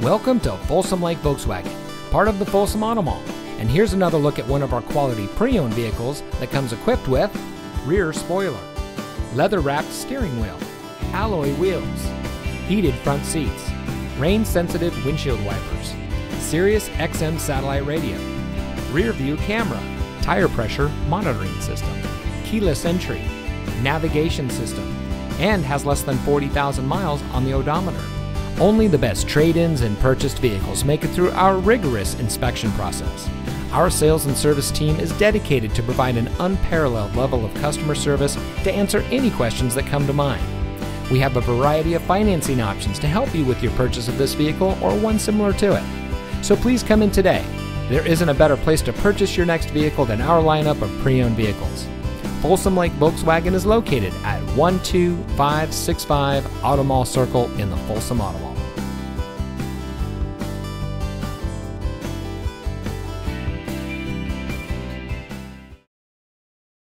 Welcome to Folsom Lake Volkswagen, part of the Folsom Auto Mall. And here's another look at one of our quality pre owned vehicles that comes equipped with rear spoiler, leather wrapped steering wheel, alloy wheels, heated front seats, rain sensitive windshield wipers, Sirius XM satellite radio, rear view camera, tire pressure monitoring system, keyless entry, navigation system, and has less than 40,000 miles on the odometer. Only the best trade ins and purchased vehicles make it through our rigorous inspection process. Our sales and service team is dedicated to provide an unparalleled level of customer service to answer any questions that come to mind. We have a variety of financing options to help you with your purchase of this vehicle or one similar to it. So please come in today. There isn't a better place to purchase your next vehicle than our lineup of pre owned vehicles. Folsom Lake Volkswagen is located at 12565 Auto Mall Circle in the Folsom Auto Mall.